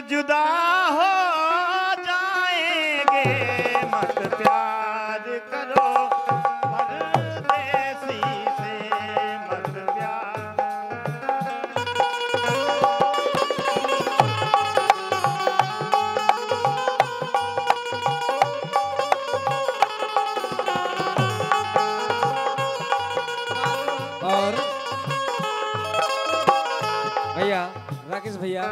जुदा हो जाएँगे। मत प्यार करो परदेसी से मत प्यार। और? भैया राकेश भैया।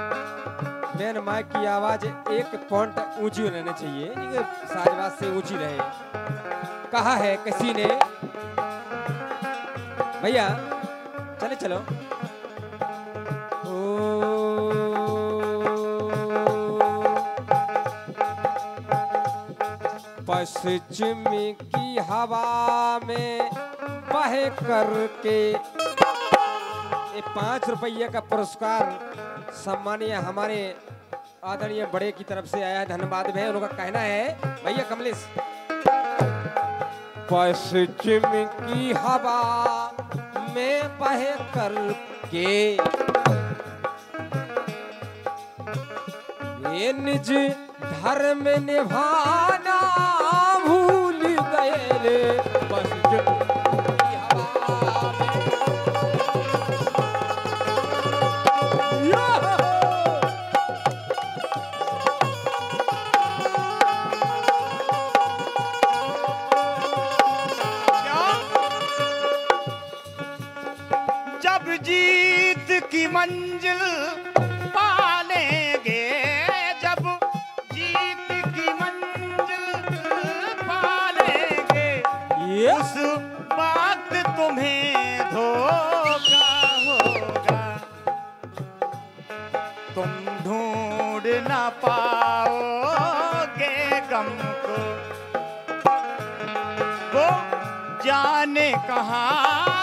मेन माइक की आवाज़ एक पॉइंट ऊँची रहनी चाहिए साजवाज से ऊँची रहे। कहा है किसी ने? भैया, चले चलो। पश्चिम की हवा में बह करके ये पाँच रुपये का पुरस्कार सम्मानीय हमारे आदरणीय बड़े की तरफ़ से आया है। धन्यवाद भैया उनका कहना है भैया कमलेश। पश्चिम की हवा में बह करके ये निज धर्म निभाना भूल गए पश्चिम मंजिल पालेंगे। जब जीत की मंजिल पालेंगे उस वक्त तुम्हें धोखा होगा। तुम ढूंढ ना पाओगे गम को। वो जाने कहाँ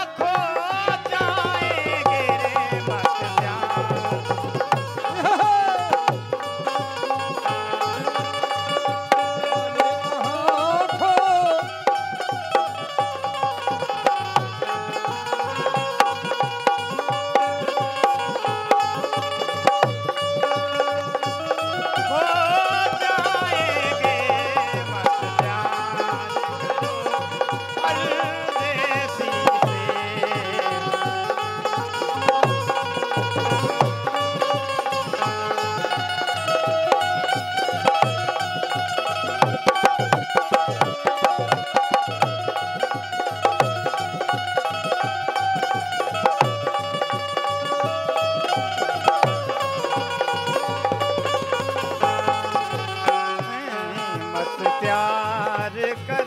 प्यार करो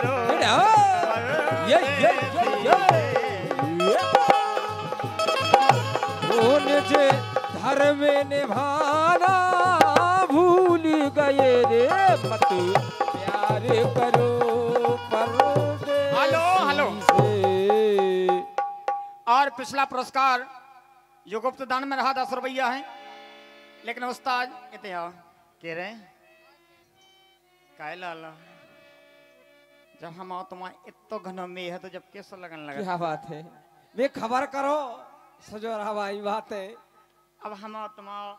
धर्म निभाना भूल गए रे मत प्यार करो हेलो, हेलो। और पिछला पुरस्कार जो गुप्त दान में रहा दस रुपया है। लेकिन उस्ताद इतने आओ। कह रहे काय लाला जब हम आओ तुम्हारे इतो घनो में है तो जब कैसा लगन लगा? क्या बात है? वे खबर करो सजो रहा भाई बात है। अब हम आओ तुम आओ